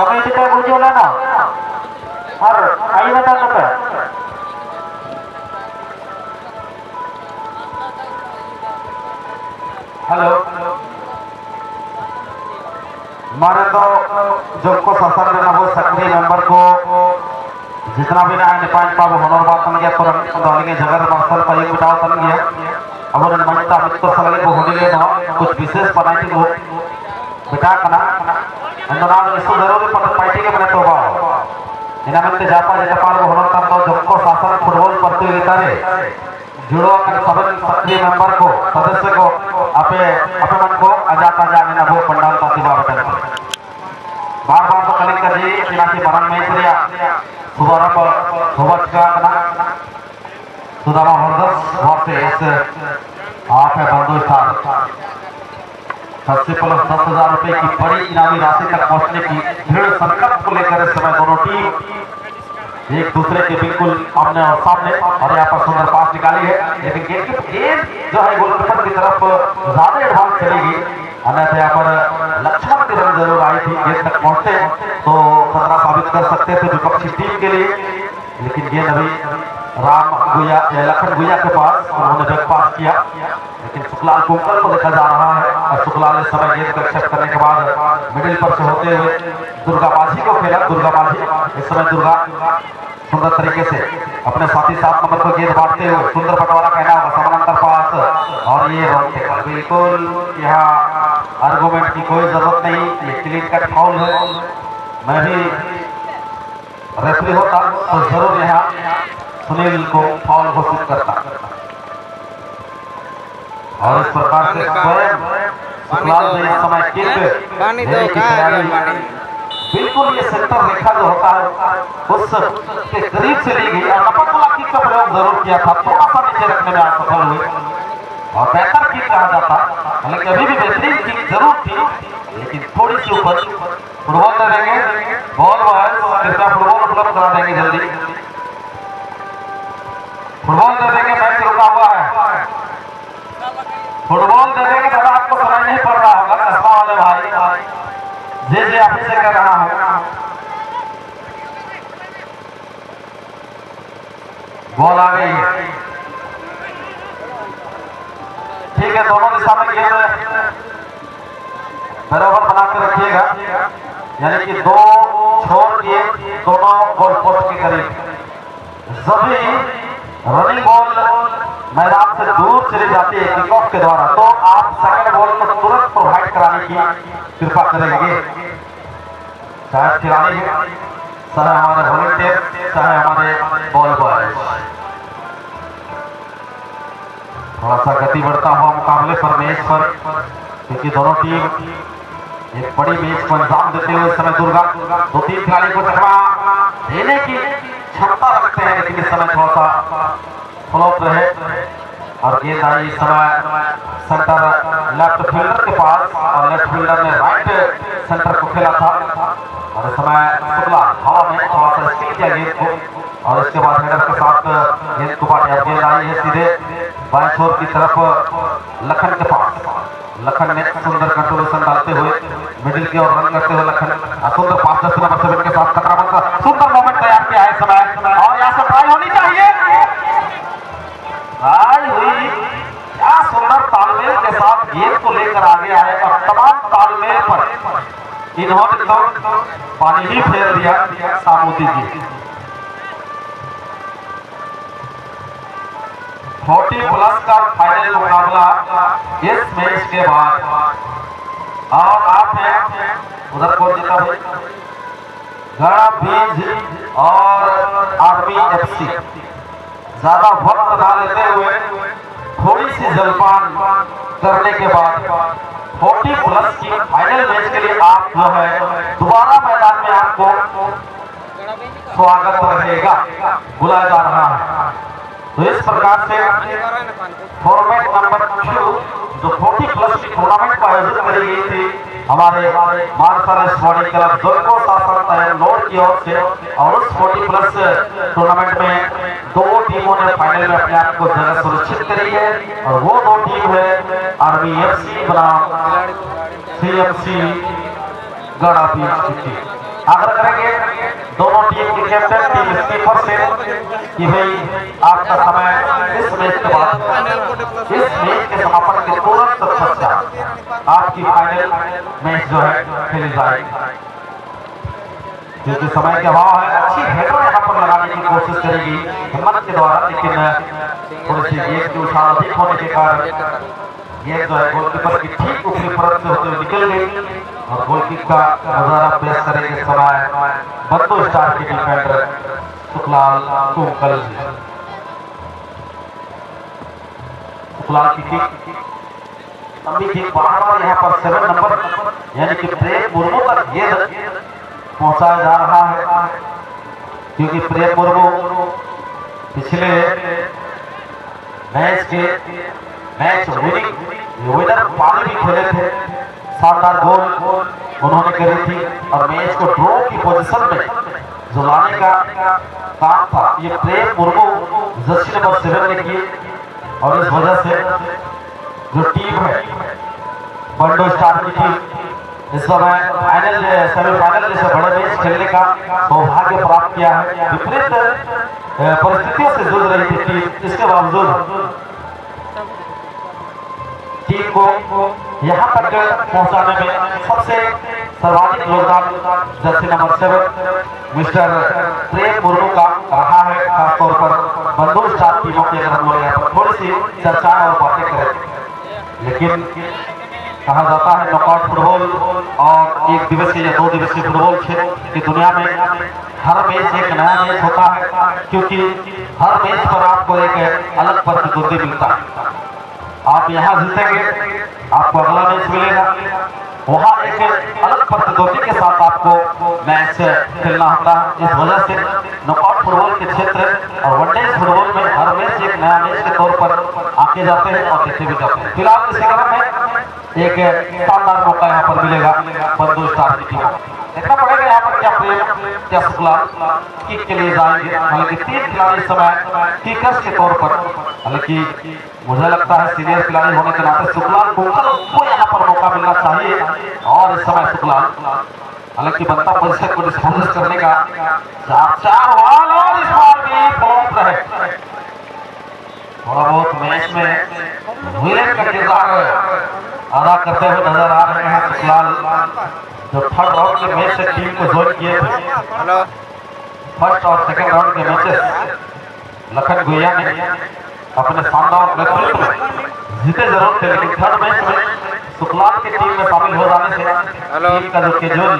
ಕಮಿಟಿಗೆ ಗುರುಜಿವಲ್ಲ ಅವ್ರು ಐವತ್ತು ರೂಪಾಯಿ हेलो हमारे तो जब को शासन देना हो सक्रिय मेंबर को जितना भी ना नेपाल पाव होनर बात तन गया तुरंत डालेंगे जगह मसल पर एक बिटाव तन गया अब उन मनता मित्र सलगे को होने ले ना कुछ विशेष बनाई थी वो बिटा कना अंदर इसको ज़रूरी पर के बने तो इनामते जापा जपाल होनर तन तो जब शासन फुटबॉल प्रतियोगिता रे जुड़ो सबन सक्रिय मेंबर को, सदस्य को अपे अपे मन को अजाता जाने न वो पंडाल प्रतिभा बटन बार बार तो कलिंग कर जी किनासी मरण में इसलिए सुधारा पर सुबह का कना सुधारा हरदस वहाँ से इस आप है बंधु स्थान सबसे प्लस दस हज़ार रुपए की बड़ी इनामी राशि तक पहुँचने की दृढ़ संकल्प को लेकर इस समय दोनों टीम एक दूसरे के बिल्कुल आमने और सामने और यहाँ पर सुंदर पास निकाली है। लेकिन गेंद की गेंद जो है गोलकीपर की तरफ़ ज़्यादा एडवांस चलेगी। अन्यथा यहाँ पर लक्ष्मण की रन ज़रूर आई थी, गेंद तक पहुँचते। तो खतरा साबित कर सकते थे विपक्षी टीम के लिए। लेकिन गेंद अभी राम गुया या लखन गुया के पास, उन्होंने जग पास किया, लेकिन सुखलाल कुंकर को देखा जा रहा है, और सुखलाल इस समय गेंद को एक्सेप्ट करने के बाद मिडिल पर से होते हुए दुर्गा माझी को खेला दुर्गा माझी इस समय दुर्गा सुंदर तरीके से अपने साथी सात नंबर पर गेंद बांटते हुए सुंदर पटवाला कहना होगा समानांतर पास, और ये बिल्कुल, यहाँ आर्गूमेंट की कोई ज़रूरत नहीं, ये क्लीन कट फाउल है। मैं भी रेफरी होता तो ज़रूर यहाँ सुनील को फाउल घोषित करता? और इस प्रकार से स्वयं सुखलाल ने इस समय किक की का तैयारी पानी। बिल्कुल ये सेंटर रेखा जो होता है उस के करीब से ली गई और नपक वाला किक का प्रयोग ज़रूर किया था थोड़ा सा नीचे रखने में असफल हुए और बेहतर किक कहा जाता हालाँकि अभी भी बेहतरीन किक ज़रूर थी लेकिन थोड़ी सी ऊपर फुटबॉल दे देंगे बॉल कृपया फुटबॉल उपलब्ध करा देंगे जल्दी। फुटबॉल दे देंगे मैच रुका हुआ है। फुटबॉल दे देंगे दादा आपको समझ नहीं पड़ रहा होगा चश्मा वाले भाई। जी जी आप से कह रहा हूँ। बॉल आ गई। ठीक है, दोनों दिशा में गेंद बराबर बना के रखिएगा। यानी कि दो छोड़ दिए दोनों गोल पोस्ट के करीब। सभी रनिंग बॉल मैदान से दूर चली जाती है किक ऑफ़ के द्वारा। तो आप सेकंड बॉल को तुरंत प्रोवाइड कराने की कृपा करेंगे। चाहे खिलाड़ी चाहे हमारे वॉलंटियर चाहे हमारे बॉल बॉय थोड़ा सा गति बढ़ता हुआ मुकाबले पर मैच पर, क्योंकि दोनों टीम एक बड़ी मैच को अंजाम देते हुए समय दुर्गा दो तीन खिलाड़ी को टकरा देने की क्षमता रखते हैं, लेकिन समय थोड़ा सा फ्लॉप रहे और गेंद आई इस समय सेंटर लेफ़्ट फील्डर के पास, और लेफ़्ट फील्डर ने राइट सेंटर को खेला था। और इस समय शुक्ला हवा में थोड़ा सा स्टील किया गेंद को, और इसके बाद हेडर के साथ गेंद को पाटे गेंद आई है सीधे, बाएँ छोर की तरफ़ लखन के पास। लखन ने सुंदर कंट्रोलेशन डालते हुए मिडिल की ओर रन करते हुए लखन सुंदर पास दस नंबर सेवन के साथ इन्होंने तो पानी ही फेर दिया सामूदी जी फोर्टी प्लस का फाइनल मुकाबला इस मैच के बाद। और आप उधर कौन जीता भाई बीज और आर्मी एफसी ज़्यादा वक्त ना लेते हुए थोड़ी सी जलपान करने के बाद फोर्टी प्लस की फाइनल मैच के लिए आप जो है, दोबारा मैदान में आपको स्वागत रहेगा, बुलाया जा रहा है। तो इस प्रकार से फॉर्मेट नंबर टू जो 40 प्लस की टूर्नामेंट का आयोजन करी गई थी हमारे मानसर स्पोर्टिंग क्लब दुर्गो शासन तहलोर की ओर से और उस 40 प्लस टूर्नामेंट में दो टीमों ने फाइनल में अपने आप को जगह सुरक्षित करी है और वो दो टीम है आर्मी एफ़ सी बनाम सी एम सी की टीम। आग्रह करेंगे दोनों टीम के कैप्टन टीम स्कीपर से कि भाई आपका समय इस मैच के बाद, इस मैच के समापन के तुरंत पश्चात आपकी फाइनल मैच जो है खेली जाएगी। क्योंकि समय के अभाव है, अच्छी हेडर यहाँ पर लगाने की कोशिश करेगी हिम्मत के द्वारा, लेकिन थोड़ी सी गेंद की उछाल अधिक होने के कारण गेंद जो है गोलकीपर की ठीक ऊपरी परत से होते हुए निकल गई और गोलकीपर का नज़ारा पेश करेंगे समय बंदो स्टार के डिफेंडर सुखलाल कुंकल। सुखलाल की किक लंबी किक बार बार यहाँ पर सेवन नंबर यानी कि प्रेम मुर्मू तक गेंद पहुँचाया जा रहा है। क्योंकि प्रेम मुर्मू पिछले मैच के मैच विनिंग विनर पानी भी खेले थे। शानदार गोल उन्होंने करी थी। और मैच को ड्रॉ की पोजीशन में जुलाने का काम था, ये Prem Murmu jersey number seven ने किए। और इस वजह से जो टीम है। बंडो स्टार की टीम इस समय फाइनल सेमीफाइनल जैसे बड़े मैच खेलने का सौभाग्य प्राप्त किया है। विपरीत परिस्थितियों से जूझ रही थी टीम। इसके बावजूद, टीम को यहाँ तक पहुँचाने में सबसे सर्वाधिक योगदान jersey number seven, mister Prem Murmu का रहा है। खासतौर पर बंदूक स्टार टीमों की अगर हम लोग यहाँ पर थोड़ी सी चर्चाएँ और बातें करें। लेकिन कहा जाता है नॉकआउट फुटबॉल और एक दिवसीय या दो दिवसीय फुटबॉल क्षेत्र की दुनिया में हर मैच एक नया मैच होता है, क्योंकि हर मैच पर आपको एक अलग प्रतिद्वंदी मिलता है। आप यहाँ जीतेंगे, आपको अगला मैच मिलेगा। वहाँ एक अलग प्रतिद्वंदी के साथ आपको मैच खेलना होता है। इस वजह से नॉकआउट क्षेत्र और वनडे फुटबॉल में हर मैच एक नया मैच के तौर पर आके जाते हैं और देखे भी जाते हैं। फ़िलहाल इसी क्रम में एक शानदार मौका यहाँ पर मिलेगा बंदू स्टार की टीम देखना पड़ेगा यहाँ पर क्या प्रेम क्या शुक्ला किक के लिए जाएँगे। हालाँकि तीन खिलाड़ी इस समय किकर्स के तौर पर, हालाँकि मुझे लगता है सीनियर खिलाड़ी होने के नाते शुक्लाल गोकल को यहाँ पर मौका मिलना चाहिए और इस समय शुक्लाल हालाँकि बनता परिषद को डिस्पोज करने का चार चार वाल और इस बार पहुँच रहे थोड़ा बहुत मैच में विलेन का किरदार अदा करते हुए नज़र आ रहे हैं शुक्लाल जो थर्ड राउंड के मैच से टीम को ज्वाइन किए थे फ़र्स्ट और सेकंड राउंड के मैचेस लखन गुया ने अपने शानदार नेतृत्व जीते ज़रूर थे, लेकिन थर्ड मैच में शुक्लाल की टीम में शामिल हो जाने से टीम का जो केजुअल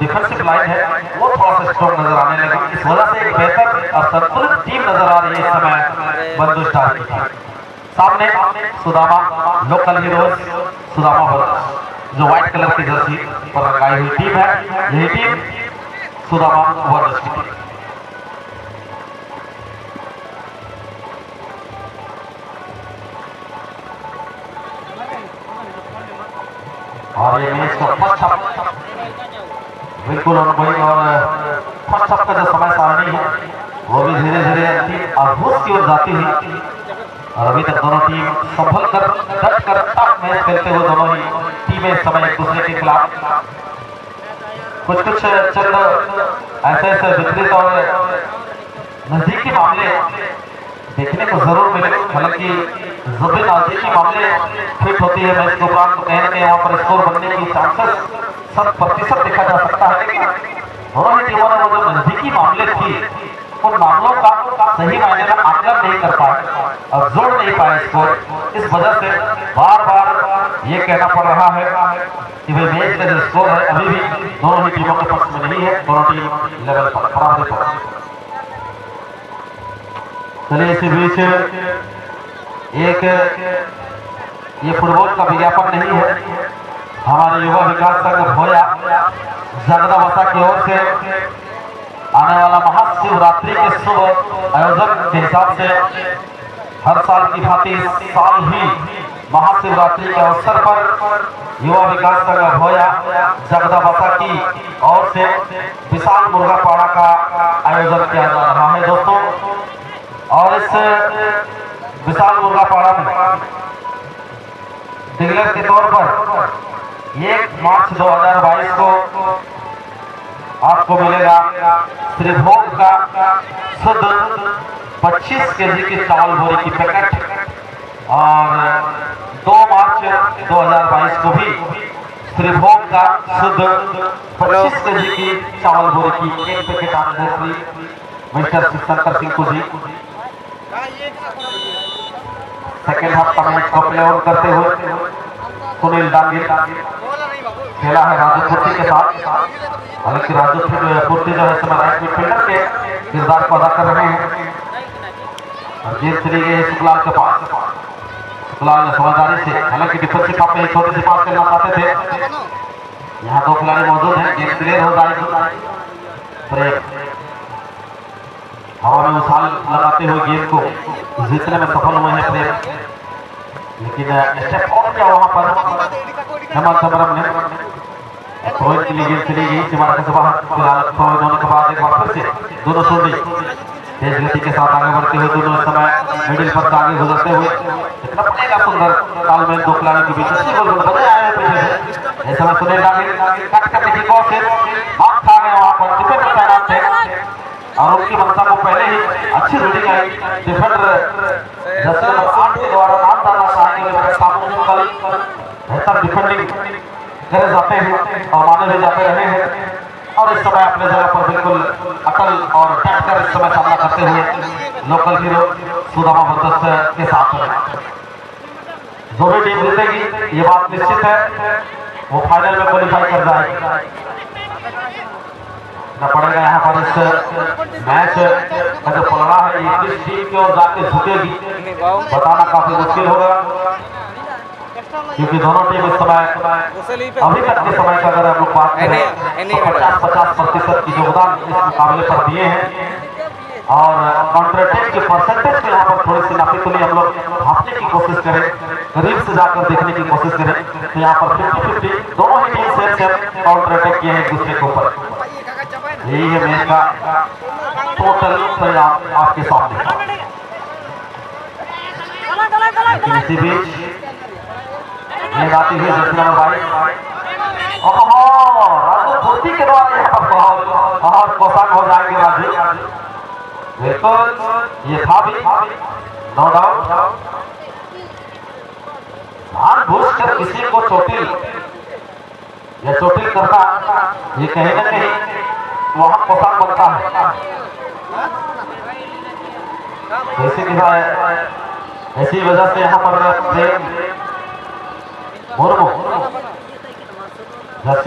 डिफेंसिव लाइन है वो थोड़ा सा स्ट्रॉन्ग नज़र आने लगी। इस वजह से एक बेहतर और संतुलित टीम नज़र आ रही है इस समय बंदू स्टार की। सामने Sudama local heroes Sudama brothers जो व्हाइट कलर की जर्सी पर लगाई हुई टीम है। यही टीम सुदामा ब्रदर्स की टीम और ये मैच का हाफ़ बिल्कुल और फ़र्स्ट हाफ़ का जो समय सारणी है, वो भी धीरे धीरे अंतिम अद्भुत की ओर जाती हुई। और अभी तक दोनों टीम संभल कर, डट कर टफ मैच खेलते हुए दोनों ही टीमें समय एक दूसरे के खिलाफ। कुछ कुछ चंद ऐसे ऐसे विपरीत और नजदीकी मामले देखने को ज़रूर मिले, हालाँकि जब भी मामले फिट होती है मैच उपरांत तो कहीं ना कहीं वहाँ पर स्कोर बनने की चांसेस शत प्रतिशत देखा जा सकता है लेकिन दोनों ही टीमों ने जो नजदीकी मामले थी उन मामलों का सही मायने में आकलन नहीं कर पाए और जोड़ नहीं पाए स्कोर इस वजह से बार बार ये कहना पड़ रहा है कि भाई मैच का जो स्कोर है अभी भी दोनों ही टीमों के पक्ष में नहीं है दोनों टीम लेवल पर बराबरी चलिए इसी बीच एक ये फुटबॉल का विज्ञापन नहीं है। हमारे युवा विकास संघ भोया जगदा वसा की ओर से आने वाला महाशिवरात्रि के शुभ आयोजन के हिसाब से हर साल की भांति साल ही महाशिवरात्रि के अवसर पर युवा विकास संघ भोया जगदा बसा की ओर से विशाल मुर्गा पाड़ा का आयोजन किया जा रहा है दोस्तों। और इस विशाल मुर्गा पाड़ा में डिगलर के तौर पर एक मार्च 2022 को आपको मिलेगा श्रीभोग का शुद्ध 25 केजी की चावल भोरी की पैकेट। और 2 मार्च 2022 को भी श्रीभोग का शुद्ध 25 केजी की चावल भोरी की एक पैकेट आपको मिस्टर शंकर सिंह को जी सेकेंड हाफ़ का मैच को प्ले ऑन करते हुए सुनील डांगी खेला है राजू फुर्ती के साथ। हालाँकि राजू फुर्ती जो है इस समय राइट मिडफील्डर के किरदार को अदा कर रहे हैं। और गेंद चली गई है शुक्लाल के पास। शुक्लाल ने समझदारी से, हालाँकि डिफेंसिव हाफ़ में छोटी सी पास करना चाहते थे। यहाँ दो खिलाड़ी मौजूद हैं, गेंद क्लियर हो जाएगी में उछाल लगाते हुए गेंद को जीतने में सफल हुए हैं प्रेम लेकिन स्टेप और वहाँ पर। हेमंत सबरम ने। रोहित के लिए गेंद चली गई के होने के बाद एक बार फिर से दोनों सुंडी तेज गति के साथ आगे बढ़ते हुए दोनों समय मिडिल पर आगे गुजरते हुए। इतना पड़ेगा सुंदर दो खिलाड़ियों के बीच आए हैं। पीछे से जैसे नंबर आठ के द्वारा नाम डालना चाहेंगे मेरे सामने कल बेहतर डिफेंडिंग करे जाते हैं और माने भी जाते रहे हैं और इस समय अपने जगह पर बिल्कुल अकल और टैक्ट कर इस समय सामना करते हुए लोकल हीरो सुदामा बरदस्त के साथ जो भी टीम जीतेगी ये बात निश्चित है वो फाइनल में क्वालिफाई कर जाएगी पड़ेगा यहाँ पर इस मैच का जो पलड़ा है बताना काफ़ी मुश्किल होगा क्योंकि दोनों टीम इस समय अभी तक के समय का अगर हम लोग बात करें पचास पचास प्रतिशत की योगदान इस मुकाबले पर दिए हैं और काउंटर के परसेंटेज को यहाँ पर थोड़ी सी नापी तुली हम लोग भापने की कोशिश करें करीब से जाकर देखने की कोशिश करें तो यहाँ पर फिफ्टी फिफ्टी दोनों ही टीम सेम सेम किए हैं एक दूसरे के ऊपर। यही है मैच का। टोटल परिणाम आपके सामने। इसी बीच हुई राजू फुर्ती के द्वारा हो। जाएँगे राजू। बिल्कुल ये था भी नो डाउट ध्यान भूज कर किसी को चोटिल, या चोटिल ये कहीं ना कहीं वहाँ पोशाक बनता है जैसे कि ऐसी वजह से यहाँ पर मुर्मू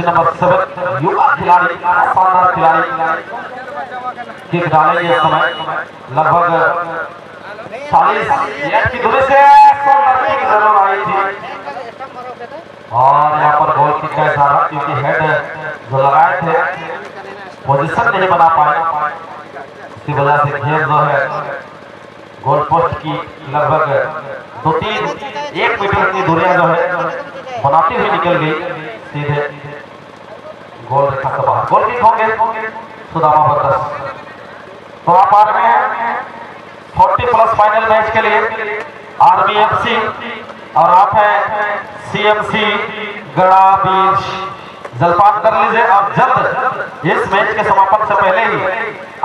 नंबर सेवन, युवा खिलाड़ी, शानदार खिलाड़ी डालेंगे इस समय। लगभग चालीस आई थी। और यहाँ पर गोल किक का इशारा, क्योंकि हेड जो लगाए थे पोजीशन नहीं बना पाए इसी वजह से खेल जो है गोल पोस्ट की लगभग दो तीन, एक मीटर की दूरियाँ जो है, बनाती हुई निकल गई, सीधे गोल रेखा से बाहर। गोल किक होंगे, सुदामा बरदस तो आप आ रहे हैं फोर्टी प्लस फाइनल मैच के लिए आर्मी एफसी और आप हैं सीएमसी गड़ा बीच। जलपान कर लीजिए। आप जल्द इस मैच के समापन से पहले ही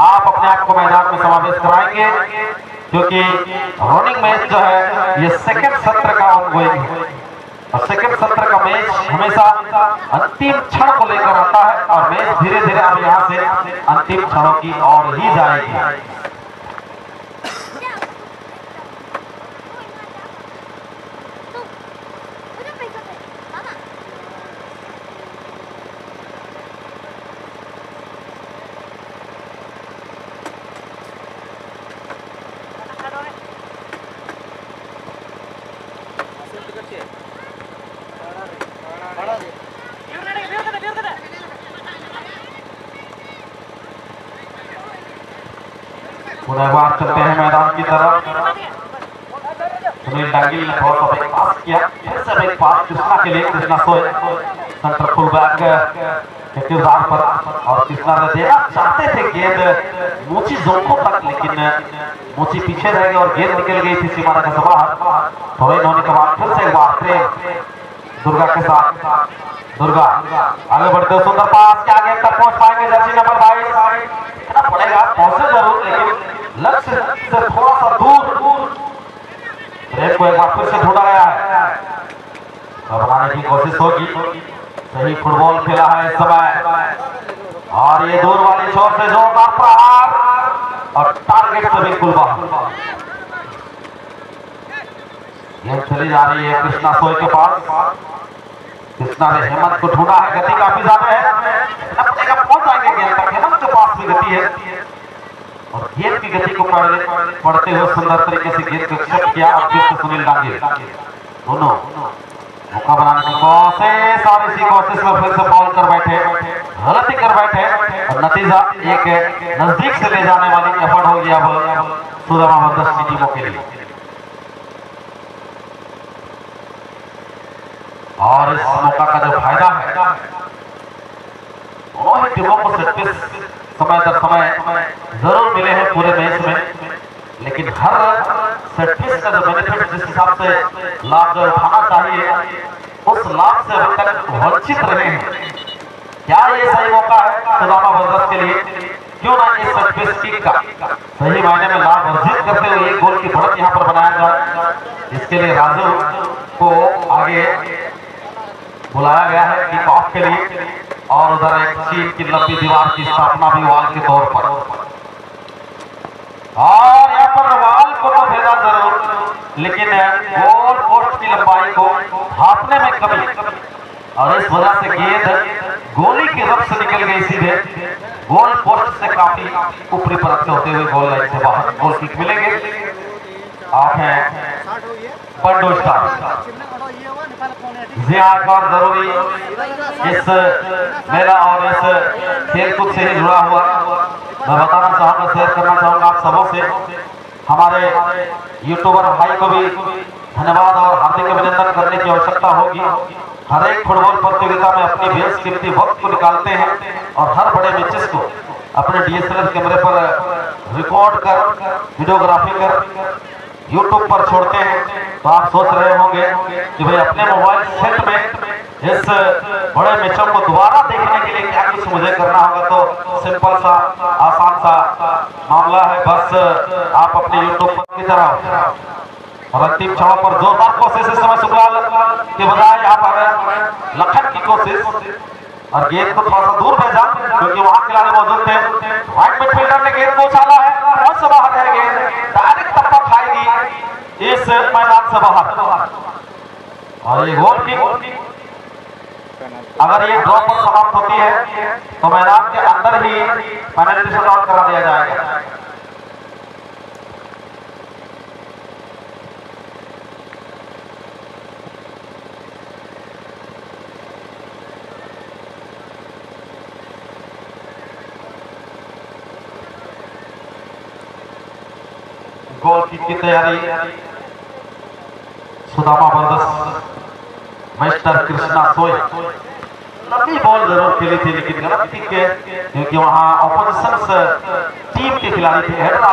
आप अपने आप को मैदान में समावेश कराएँगे, क्योंकि रनिंग मैच जो है, ये सेकंड सत्र का ऑनगोइंग है। और सेकंड सत्र का मैच हमेशा अंतिम क्षण को लेकर आता है, और मैच धीरे धीरे अब यहाँ से अंतिम क्षणों की ओर ही जाएगी। पुनर्वार चलते हैं मैदान की तरफ़। सुनील डांगिल ने बहुत अभी पास किया। फिर से एक पास कृष्णा के लिए कृष्णा सोए सेंटर फुल बैक किरदार पर और कृष्णा ने देना चाहते थे गेंद मोची जोखों तक, लेकिन मोची पीछे रह गई और गेंद निकल गई थी सीमा के बाहर थोड़े होने के बाद फिर से एक बार प्रेम दुर्गा के साथ। दुर्गा, आगे बढ़ते सुंदर पास के आगे तक पहुँच पाएँगे जर्सी नंबर बाईस। कितना पड़ेगा, पहुँचे ज़रूर, लेकिन लक्ष्य से थोड़ा सा दूर। ब्रेक एक बार फिर से ढूंढा गया है। घबराने की कोशिश होगी। सही फुटबॉल खेला है इस समय। और ये दूर वाली छोर से जोरदार प्रहार। और टारगेट से बिल्कुल बाहर। चली जा रही है कृष्णा सोई के पास। कृष्णा ने हेमंत को ढूंढा है। गति काफ़ी ज़्यादा है। पहुँच जाएँगे हेमंत के पास भी गति है। और गेंद की गति को पढ़- पढ़ते हुए सुंदर तरीके से गेंद को एक्सेप्ट किया और से सुनील डांगे दोनों मौका बनाने की कोशिश और इसी कोशिश में फिर से बॉल कर बैठे गलती कर बैठे और नतीजा एक नज़दीक से ले जाने वाली एफर्ट हो गया अब सुदामा बदस की टीमों के लिए और इस मौका का जो फ़ायदा है दोनों ही टीमों को समय दर समय मिले हैं पूरे मैच में। लेकिन हर सेट का जो बेनिफिट जिस हिसाब से लाभ जो उठाना चाहिए, उस लाभ से अभी तक वंचित रहे हैं। क्या ये सही मौका है सुदामा ब्रदर्स के लिए? क्यों ना इस सेट पीस का सही मायने में लाभ अर्जित करते हुए गोल की बढ़त यहाँ पर बनाया जाए? इसके लिए राजू को आगे बुलाया गया है किक ऑफ़ के लिए। और उधर एक चीन की लंबी दीवार की स्थापना भी वाल के तौर पर। और यहाँ पर वाल को तो भेजा ज़रूर, लेकिन गोल पोस्ट की लंबाई को भापने में कमी। और इस वजह से गेंद गोली की रफ से निकल गई सीधे। गोल पोस्ट से काफ़ी ऊपरी परत से होते हुए गोल लाइन से बाहर गोल किक मिलेंगे। आप हैं बंडो स्टार। जी हाँ ज़रूरी इस मेला और इस खेलकूद से ही जुड़ा हुआ। मैं बताना चाहूँगा, शेयर करना चाहूँगा आप सबों से। हमारे यूट्यूबर भाई को भी धन्यवाद और हार्दिक अभिनंदन करने की आवश्यकता होगी। हर एक फुटबॉल प्रतियोगिता में अपनी बेस कीमती वक्त को निकालते हैं और हर बड़े मैचेस को अपने डीएसएलआर कैमरे पर रिकॉर्ड कर वीडियोग्राफी कर यूट्यूब पर छोड़ते हैं। तो आप सोच रहे होंगे कि भाई अपने मोबाइल सेट में इस बड़े मैचों को दोबारा देखने के लिए क्या कुछ मुझे करना होगा तो सिंपल सा, आसान सा मामला है। बस आप अपने यूट्यूब पर की तरह और अंतिम क्षणों पर जोरदार कोशिश इस समय शुक्लाल के बजाय यहाँ पर लखन की कोशिश और गेंद को थोड़ा सा दूर भेजा, क्योंकि वहाँ खिलाड़ी मौजूद थे। व्हाइट मिडफील्डर ने गेंद को उछाला है। बहुत से बाहर है गेंद डायरेक्ट टप्पा खाएगी इस मैदान से बाहर। और ये गोल की अगर ये ड्रॉ पर समाप्त होती है तो मैदान के अंदर ही पेनल्टी शूट आउट करा दिया जाएगा। गोल की तैयारी, सुदामा बरदस मास्टर कृष्णा सोय लंबी बॉल ज़रूर खेली थी लेकिन गलत किक के क्योंकि वहाँ ऑपोजिशन टीम के खिलाड़ी थे हेडर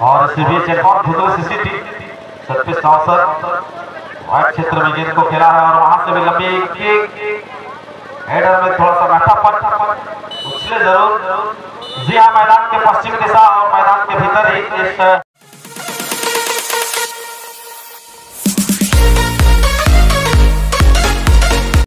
और एक और भूतल सीसीटी सत्तीस अवसर व्हाइट क्षेत्र में गेंद को खेला है और वहाँ से भी लंबी किक हेडर में थोड़ा सा बैठा उछले ज़रूर जी हाँ मैदान के पश्चिम दिशा और मैदान के भीतर ही इस